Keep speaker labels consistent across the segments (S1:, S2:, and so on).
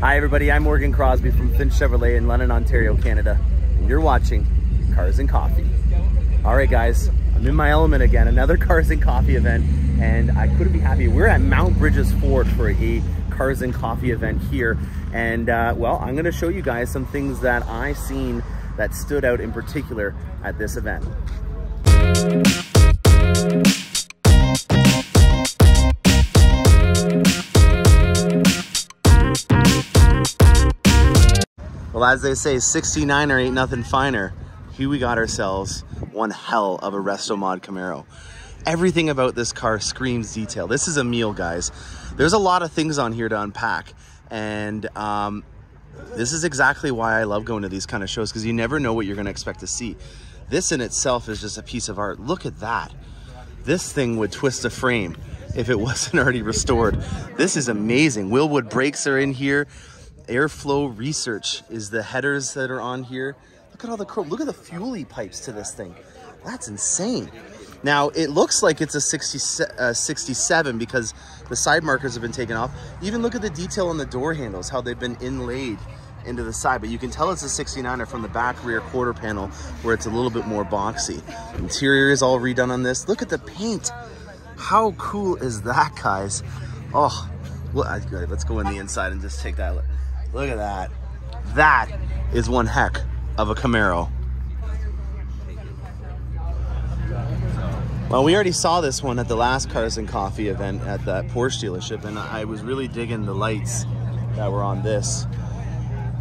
S1: Hi everybody, I'm Morgan Crosbie from Finch Chevrolet in London, Ontario, Canada. And you're watching Cars and Coffee. All right guys, I'm in my element again, another Cars and Coffee event, and I couldn't be happier. We're at Mount Bridges Ford for a Cars and Coffee event here. And uh, well, I'm gonna show you guys some things that I seen that stood out in particular at this event. Well, as they say, 69er ain't nothing finer. Here we got ourselves one hell of a Resto Mod Camaro. Everything about this car screams detail. This is a meal, guys. There's a lot of things on here to unpack. And um, this is exactly why I love going to these kind of shows because you never know what you're going to expect to see. This in itself is just a piece of art. Look at that. This thing would twist a frame if it wasn't already restored. This is amazing. Wilwood brakes are in here airflow research is the headers that are on here. Look at all the chrome. Look at the fuelie pipes to this thing. That's insane. Now, it looks like it's a 60, uh, 67 because the side markers have been taken off. Even look at the detail on the door handles, how they've been inlaid into the side, but you can tell it's a 69er from the back rear quarter panel where it's a little bit more boxy. Interior is all redone on this. Look at the paint. How cool is that, guys? Oh, well, let's go in the inside and just take that look. Look at that. That is one heck of a Camaro. Well, we already saw this one at the last Cars and Coffee event at that Porsche dealership, and I was really digging the lights that were on this.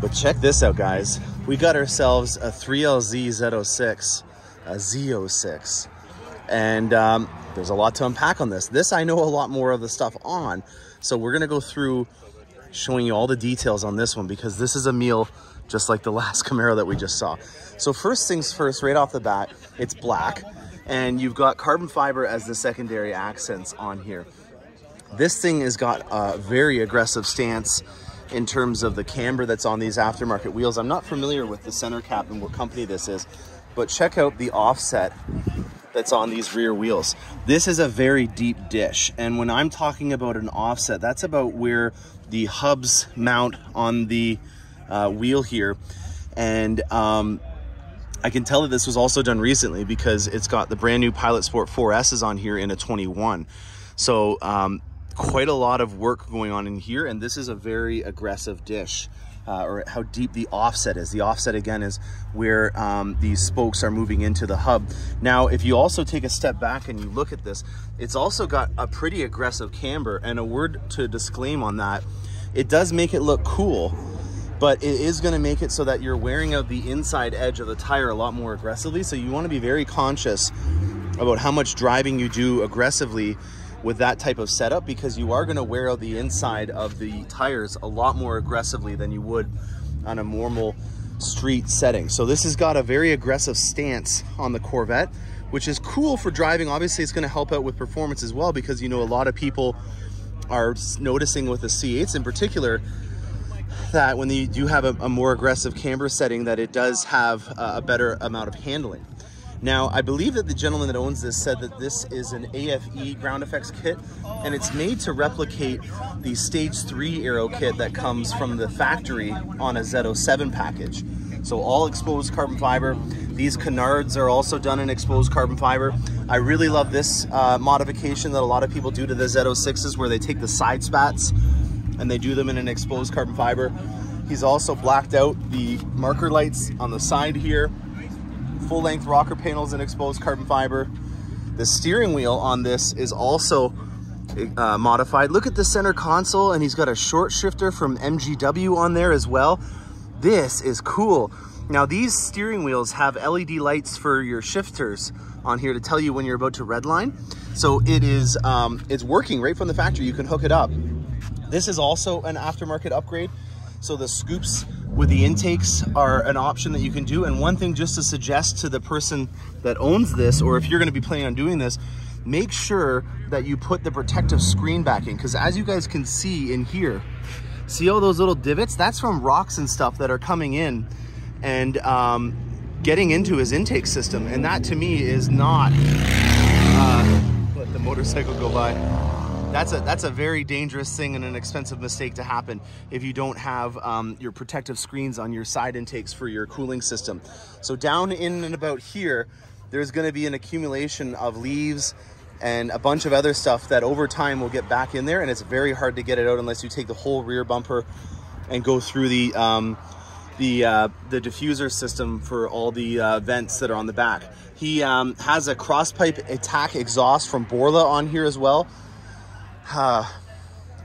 S1: But check this out, guys. We got ourselves a 3LZ Z06, a Z06. And um, there's a lot to unpack on this. This I know a lot more of the stuff on. So we're gonna go through showing you all the details on this one because this is a meal just like the last Camaro that we just saw. So first things first, right off the bat, it's black and you've got carbon fiber as the secondary accents on here. This thing has got a very aggressive stance in terms of the camber that's on these aftermarket wheels. I'm not familiar with the center cap and what company this is, but check out the offset that's on these rear wheels. This is a very deep dish. And when I'm talking about an offset, that's about where the hubs mount on the uh, wheel here. And um, I can tell that this was also done recently because it's got the brand new Pilot Sport 4S's on here in a 21. So um, quite a lot of work going on in here. And this is a very aggressive dish uh, or how deep the offset is. The offset again is where um, these spokes are moving into the hub. Now, if you also take a step back and you look at this, it's also got a pretty aggressive camber and a word to disclaim on that. It does make it look cool, but it is gonna make it so that you're wearing out the inside edge of the tire a lot more aggressively. So you wanna be very conscious about how much driving you do aggressively with that type of setup because you are going to wear out the inside of the tires a lot more aggressively than you would on a normal street setting. So this has got a very aggressive stance on the Corvette, which is cool for driving. Obviously, it's going to help out with performance as well because, you know, a lot of people are noticing with the C8s in particular that when you do have a, a more aggressive camber setting that it does have a better amount of handling. Now, I believe that the gentleman that owns this said that this is an AFE ground effects kit, and it's made to replicate the stage three aero kit that comes from the factory on a Z07 package. So all exposed carbon fiber. These canards are also done in exposed carbon fiber. I really love this uh, modification that a lot of people do to the Z06s where they take the side spats and they do them in an exposed carbon fiber. He's also blacked out the marker lights on the side here full length rocker panels in exposed carbon fiber. The steering wheel on this is also uh, modified. Look at the center console and he's got a short shifter from MGW on there as well. This is cool. Now these steering wheels have LED lights for your shifters on here to tell you when you're about to redline. So it is, um, it's working right from the factory. You can hook it up. This is also an aftermarket upgrade. So the scoops with the intakes are an option that you can do. And one thing just to suggest to the person that owns this, or if you're gonna be planning on doing this, make sure that you put the protective screen back in. Because as you guys can see in here, see all those little divots? That's from rocks and stuff that are coming in and um, getting into his intake system. And that to me is not, uh, let the motorcycle go by. That's a that's a very dangerous thing and an expensive mistake to happen if you don't have um, your protective screens on your side intakes for your cooling system. So down in and about here, there's going to be an accumulation of leaves and a bunch of other stuff that over time will get back in there and it's very hard to get it out unless you take the whole rear bumper and go through the um, the uh, the diffuser system for all the uh, vents that are on the back. He um, has a crosspipe ATAK exhaust from Borla on here as well. Uh,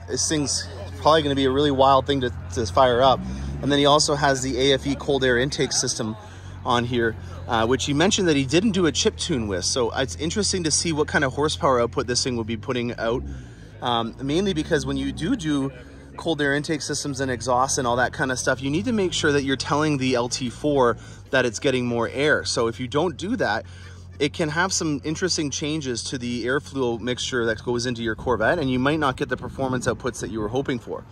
S1: this thing's probably going to be a really wild thing to, to fire up. And then he also has the AFE cold air intake system on here, uh, which he mentioned that he didn't do a chip tune with. So it's interesting to see what kind of horsepower output this thing will be putting out. Um, mainly because when you do do cold air intake systems and exhaust and all that kind of stuff, you need to make sure that you're telling the LT4 that it's getting more air. So if you don't do that, it can have some interesting changes to the airflow mixture that goes into your Corvette and you might not get the performance outputs that you were hoping for.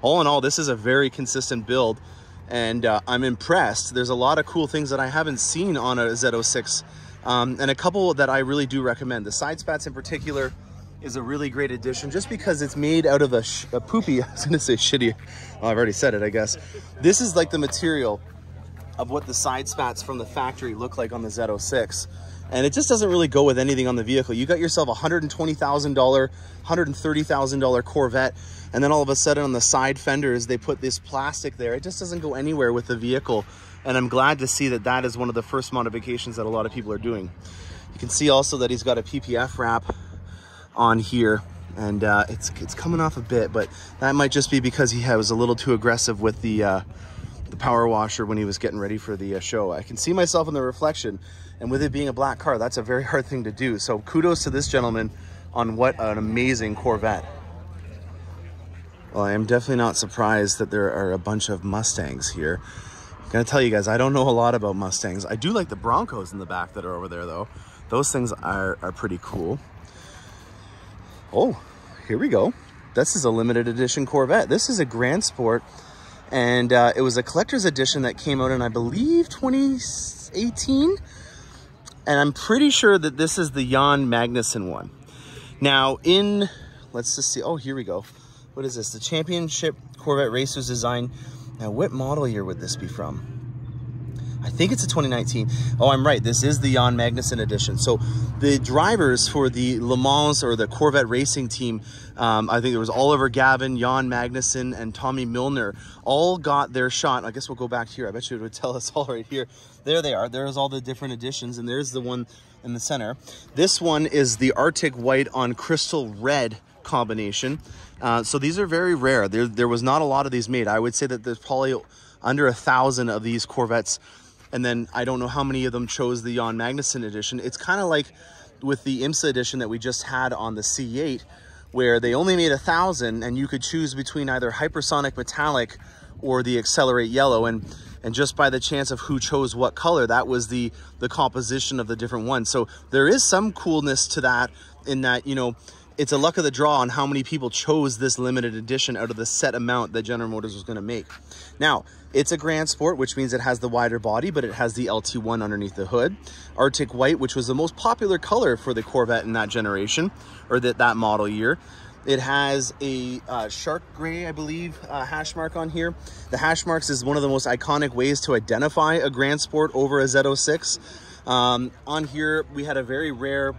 S1: All in all, this is a very consistent build and uh, I'm impressed. There's a lot of cool things that I haven't seen on a Z06 um, and a couple that I really do recommend. The side spats in particular is a really great addition just because it's made out of a, a poopy, I was gonna say shitty, well, I've already said it, I guess. This is like the material of what the side spats from the factory look like on the Z06. And it just doesn't really go with anything on the vehicle. You got yourself a $120,000, $130,000 Corvette, and then all of a sudden on the side fenders, they put this plastic there. It just doesn't go anywhere with the vehicle. And I'm glad to see that that is one of the first modifications that a lot of people are doing. You can see also that he's got a PPF wrap on here and uh, it's it's coming off a bit, but that might just be because he was a little too aggressive with the uh, the power washer when he was getting ready for the uh, show. I can see myself in the reflection, and with it being a black car, that's a very hard thing to do. So kudos to this gentleman on what an amazing Corvette. Well, I am definitely not surprised that there are a bunch of Mustangs here. I'm gonna tell you guys, I don't know a lot about Mustangs. I do like the Broncos in the back that are over there though. Those things are, are pretty cool. Oh, here we go. This is a limited edition Corvette. This is a Grand Sport, and uh, it was a collector's edition that came out in, I believe, 2018. And I'm pretty sure that this is the Jan Magnussen one. Now, in, let's just see. Oh, here we go. What is this? The Championship Corvette Racers Design. Now, what model year would this be from? I think it's a 2019. Oh, I'm right. This is the Jan Magnussen edition. So the drivers for the Le Mans or the Corvette racing team, um, I think there was Oliver Gavin, Jan Magnussen, and Tommy Milner, all got their shot. I guess we'll go back here. I bet you it would tell us all right here. There they are. There's all the different editions, and there's the one in the center. This one is the Arctic White on Crystal Red combination. Uh, so these are very rare. There, there was not a lot of these made. I would say that there's probably under a thousand of these Corvettes and then I don't know how many of them chose the Jan Magnussen edition. It's kind of like with the IMSA edition that we just had on the C8, where they only made a thousand and you could choose between either hypersonic metallic or the accelerate yellow. And and just by the chance of who chose what color, that was the the composition of the different ones. So there is some coolness to that in that, you know, it's a luck of the draw on how many people chose this limited edition out of the set amount that General Motors was going to make. Now, it's a Grand Sport, which means it has the wider body, but it has the LT1 underneath the hood. Arctic White, which was the most popular color for the Corvette in that generation, or that, that model year. It has a uh, shark gray, I believe, uh, hash mark on here. The hash marks is one of the most iconic ways to identify a Grand Sport over a Z06. Um, on here, we had a very rare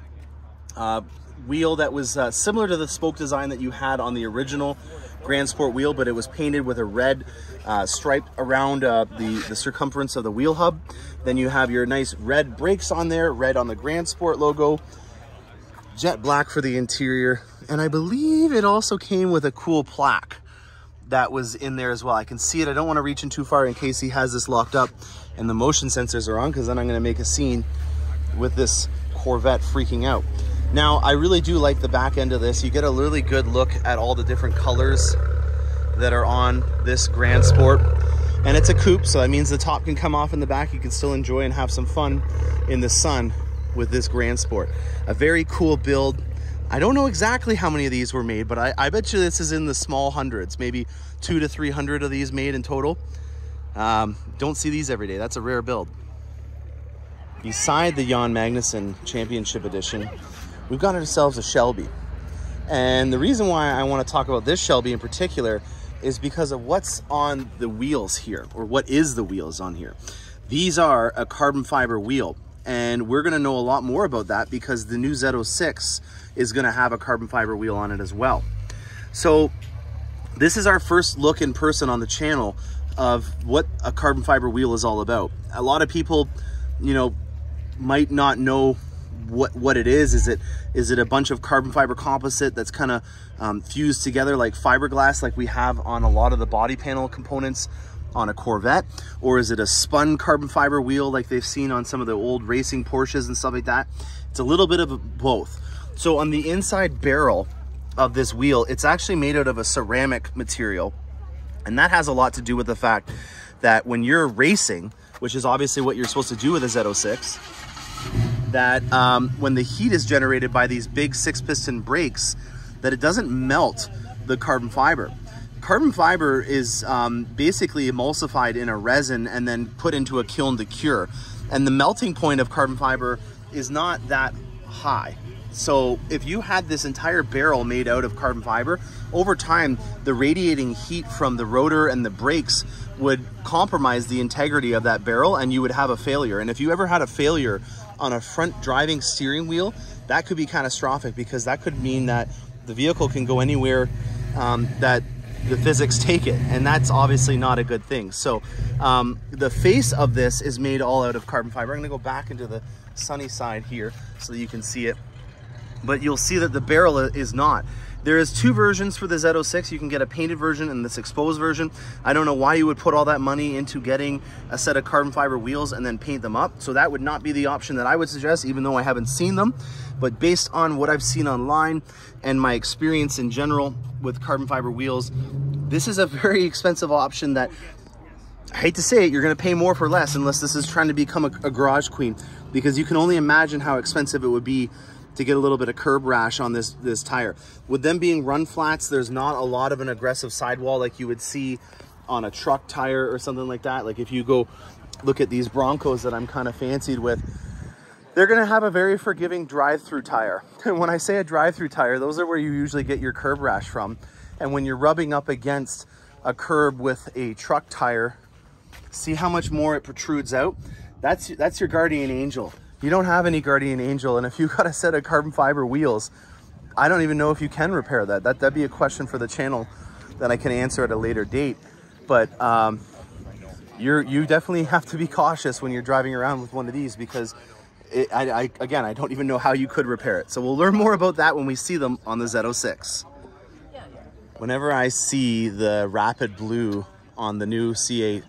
S1: uh, wheel that was uh, similar to the spoke design that you had on the original Grand Sport wheel, but it was painted with a red uh, stripe around uh, the, the circumference of the wheel hub. Then you have your nice red brakes on there, red on the Grand Sport logo, jet black for the interior, and I believe it also came with a cool plaque that was in there as well. I can see it. I don't want to reach in too far in case he has this locked up and the motion sensors are on because then I'm going to make a scene with this Corvette freaking out. Now, I really do like the back end of this. You get a really good look at all the different colors that are on this Grand Sport. And it's a coupe, so that means the top can come off in the back. You can still enjoy and have some fun in the sun with this Grand Sport. A very cool build. I don't know exactly how many of these were made, but I, I bet you this is in the small hundreds, maybe two to 300 of these made in total. Um, don't see these every day. That's a rare build. Beside the Jan Magnussen Championship Edition, we've got ourselves a Shelby. And the reason why I want to talk about this Shelby in particular is because of what's on the wheels here, or what is the wheels on here. These are a carbon fiber wheel, and we're gonna know a lot more about that because the new Z06 is gonna have a carbon fiber wheel on it as well. So this is our first look in person on the channel of what a carbon fiber wheel is all about. A lot of people, you know, might not know what what it is. Is it is it a bunch of carbon fiber composite that's kind of um, fused together like fiberglass, like we have on a lot of the body panel components on a Corvette, or is it a spun carbon fiber wheel like they've seen on some of the old racing Porsches and stuff like that? It's a little bit of both. So on the inside barrel of this wheel, it's actually made out of a ceramic material, and that has a lot to do with the fact that when you're racing, which is obviously what you're supposed to do with a Z06, that um, when the heat is generated by these big six piston brakes, that it doesn't melt the carbon fiber. Carbon fiber is um, basically emulsified in a resin and then put into a kiln to cure. And the melting point of carbon fiber is not that high. So if you had this entire barrel made out of carbon fiber, over time, the radiating heat from the rotor and the brakes would compromise the integrity of that barrel and you would have a failure. And if you ever had a failure on a front driving steering wheel, that could be catastrophic because that could mean that the vehicle can go anywhere um, that the physics take it and that's obviously not a good thing. So um, the face of this is made all out of carbon fiber. I'm going to go back into the sunny side here so that you can see it. But you'll see that the barrel is not there is two versions for the Z06. You can get a painted version and this exposed version. I don't know why you would put all that money into getting a set of carbon fiber wheels and then paint them up. So that would not be the option that I would suggest, even though I haven't seen them. But based on what I've seen online and my experience in general with carbon fiber wheels, this is a very expensive option that I hate to say it, you're gonna pay more for less unless this is trying to become a, a garage queen because you can only imagine how expensive it would be to get a little bit of curb rash on this, this tire. With them being run flats, there's not a lot of an aggressive sidewall like you would see on a truck tire or something like that. Like if you go look at these Broncos that I'm kind of fancied with, they're gonna have a very forgiving drive-through tire. And when I say a drive-through tire, those are where you usually get your curb rash from. And when you're rubbing up against a curb with a truck tire, see how much more it protrudes out? That's, that's your guardian angel you don't have any guardian angel and if you got a set of carbon fiber wheels i don't even know if you can repair that, that that'd be a question for the channel that i can answer at a later date. But um, you're you definitely have to be cautious when you're driving around with one of these because it, I, I again i don't even know how you could repair it. So we'll learn more about that when we see them on the z06 whenever i see the rapid blue on the new c8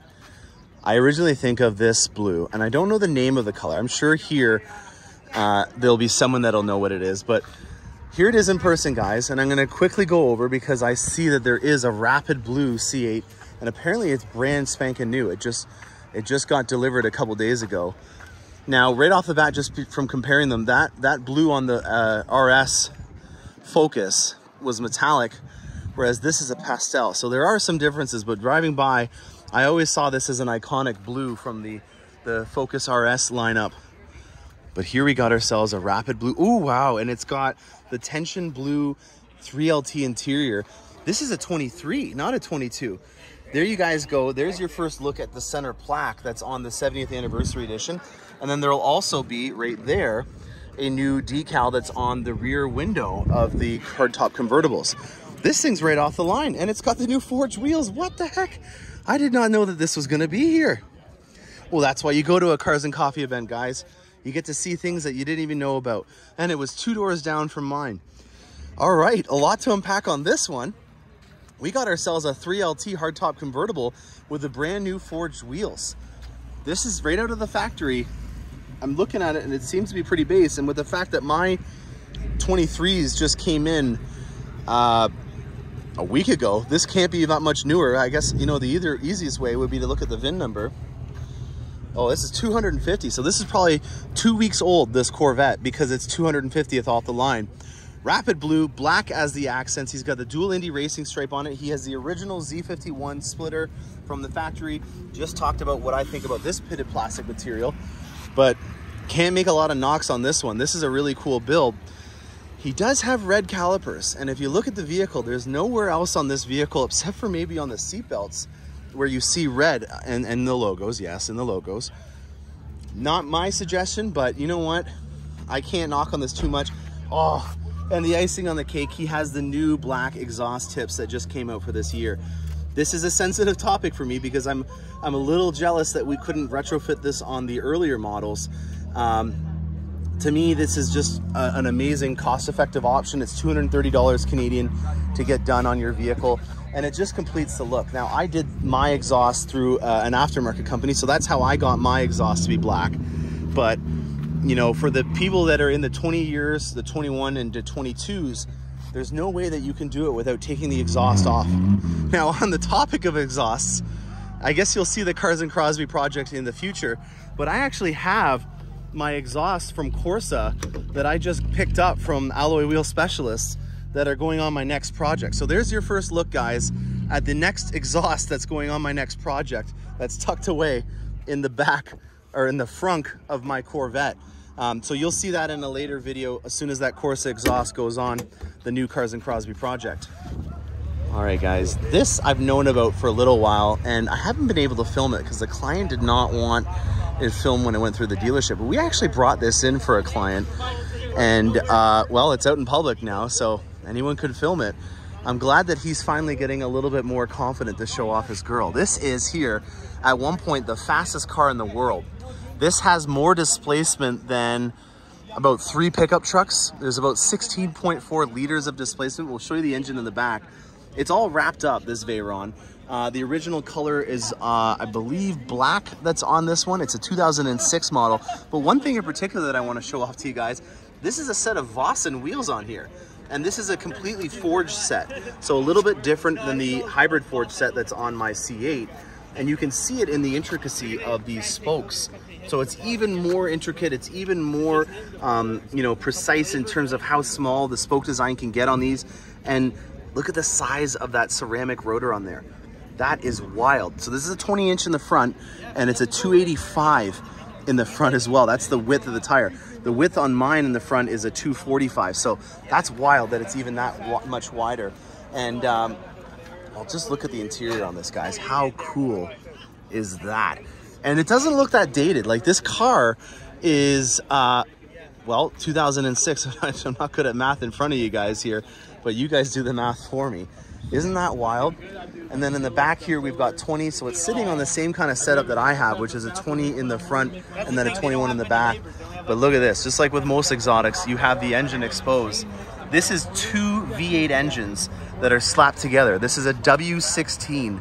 S1: I originally think of this blue, and I don't know the name of the color. I'm sure here uh, there'll be someone that'll know what it is, but here it is in person, guys, and I'm gonna quickly go over because I see that there is a Rapid Blue C8, and apparently it's brand spanking new. It just, it just got delivered a couple days ago. Now, right off the bat, just from comparing them, that, that blue on the uh, RS Focus was metallic, whereas this is a pastel. So there are some differences, but driving by, I always saw this as an iconic blue from the, the Focus RS lineup. But here we got ourselves a Rapid Blue. Ooh, wow. And it's got the Tension Blue 3LT interior. This is a 23, not a 22. There you guys go. There's your first look at the center plaque that's on the 70th anniversary edition. And then there'll also be right there a new decal that's on the rear window of the hardtop convertibles. This thing's right off the line and it's got the new forged wheels. What the heck? I did not know that this was gonna be here. Well, that's why you go to a Cars and Coffee event, guys. You get to see things that you didn't even know about. And it was two doors down from mine. All right, a lot to unpack on this one. We got ourselves a 3LT hardtop convertible with the brand new forged wheels. This is right out of the factory. I'm looking at it and it seems to be pretty base. And with the fact that my 23s just came in uh, a week ago. This can't be that much newer. I guess, you know, the either easiest way would be to look at the VIN number. Oh, this is 250. So this is probably two weeks old, this Corvette, because it's 250th off the line. Rapid blue, black as the accents. He's got the dual Indy racing stripe on it. He has the original Z51 splitter from the factory. Just talked about what I think about this pitted plastic material, but can't make a lot of knocks on this one. This is a really cool build. He does have red calipers, and if you look at the vehicle, there's nowhere else on this vehicle except for maybe on the seatbelts where you see red and, and the logos, yes, and the logos. Not my suggestion, but you know what? I can't knock on this too much. Oh, and the icing on the cake, he has the new black exhaust tips that just came out for this year. This is a sensitive topic for me because I'm I'm a little jealous that we couldn't retrofit this on the earlier models. Um, to me, this is just a, an amazing cost-effective option. It's $230 Canadian to get done on your vehicle and it just completes the look. Now I did my exhaust through uh, an aftermarket company, so that's how I got my exhaust to be black. But you know, for the people that are in the 20 years, the 21 and the 22s, there's no way that you can do it without taking the exhaust off. Now, on the topic of exhausts, I guess you'll see the Cars and Crosbie project in the future, but I actually have my exhaust from Corsa that I just picked up from Alloy Wheel Specialists that are going on my next project. So there's your first look, guys, at the next exhaust that's going on my next project that's tucked away in the back or in the frunk of my Corvette. Um, so you'll see that in a later video as soon as that Corsa exhaust goes on the new Cars and Crosbie project. All right, guys, this I've known about for a little while and I haven't been able to film it because the client did not want it filmed when it went through the dealership. But we actually brought this in for a client and uh, well, it's out in public now, so anyone could film it. I'm glad that he's finally getting a little bit more confident to show off his girl. This is here, at one point, the fastest car in the world. This has more displacement than about three pickup trucks. There's about 16.4 liters of displacement. We'll show you the engine in the back. It's all wrapped up, this Veyron. Uh, the original color is, uh, I believe, black that's on this one. It's a 2006 model. But one thing in particular that I want to show off to you guys, this is a set of Vossen wheels on here. And this is a completely forged set. So a little bit different than the hybrid forged set that's on my C8. And you can see it in the intricacy of these spokes. So it's even more intricate. It's even more, um, you know, precise in terms of how small the spoke design can get on these. And look at the size of that ceramic rotor on there. That is wild. So this is a 20 inch in the front and it's a 285 in the front as well. That's the width of the tire. The width on mine in the front is a 245. So that's wild that it's even that much wider. And um, I'll just look at the interior on this, guys. How cool is that? And it doesn't look that dated. Like this car is, uh, well, 2006. I'm not good at math in front of you guys here, but you guys do the math for me. Isn't that wild? And then in the back here, we've got 20. So it's sitting on the same kind of setup that I have, which is a 20 in the front and then a 21 in the back. But look at this, just like with most exotics, you have the engine exposed. This is two V8 engines that are slapped together. This is a W16,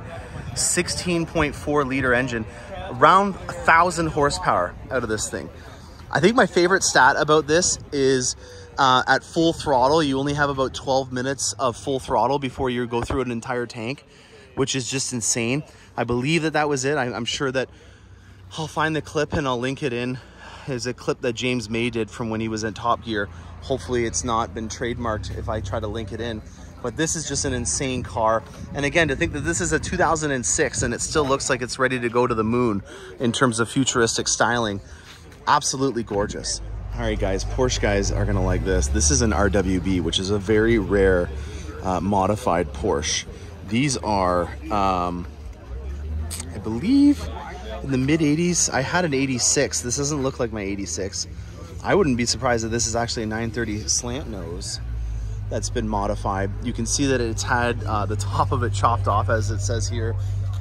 S1: 16.4 liter engine, around thousand horsepower out of this thing. I think my favorite stat about this is uh, at full throttle, you only have about 12 minutes of full throttle before you go through an entire tank, which is just insane. I believe that that was it. I, I'm sure that I'll find the clip and I'll link it in is a clip that James May did from when he was in Top Gear. Hopefully it's not been trademarked if I try to link it in. But this is just an insane car. And again, to think that this is a 2006 and it still looks like it's ready to go to the moon in terms of futuristic styling. Absolutely gorgeous. All right, guys, Porsche guys are gonna like this. This is an RWB, which is a very rare uh, modified Porsche. These are, um, I believe, in the mid 80s. I had an 86. This doesn't look like my 86. I wouldn't be surprised if this is actually a 930 slant nose that's been modified. You can see that it's had uh, the top of it chopped off as it says here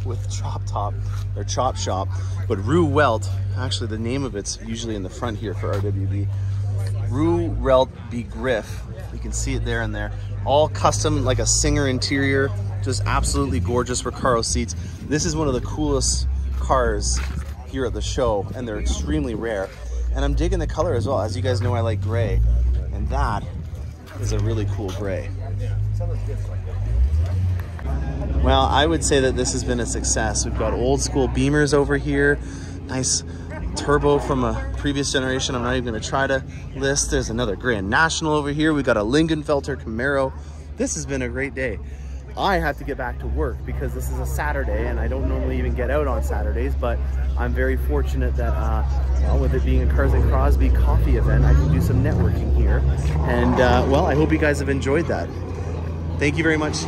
S1: with chop top or chop shop. But Rauh-Welt, actually the name of it's usually in the front here for RWB. Rue Welt B Griff. You can see it there and there. All custom, like a Singer interior, just absolutely gorgeous Recaro seats. This is one of the coolest cars here at the show and they're extremely rare. And I'm digging the color as well. As you guys know, I like gray. And that is a really cool gray. Well, I would say that this has been a success. We've got old school Beamers over here. Nice turbo from a previous generation. I'm not even gonna try to list. There's another Grand National over here. We've got a Lingenfelter Camaro. This has been a great day. I have to get back to work because this is a Saturday and I don't normally even get out on Saturdays, but I'm very fortunate that, uh, well, with it being a Cars and Crosbie coffee event, I can do some networking here. And, uh, well, I hope you guys have enjoyed that. Thank you very much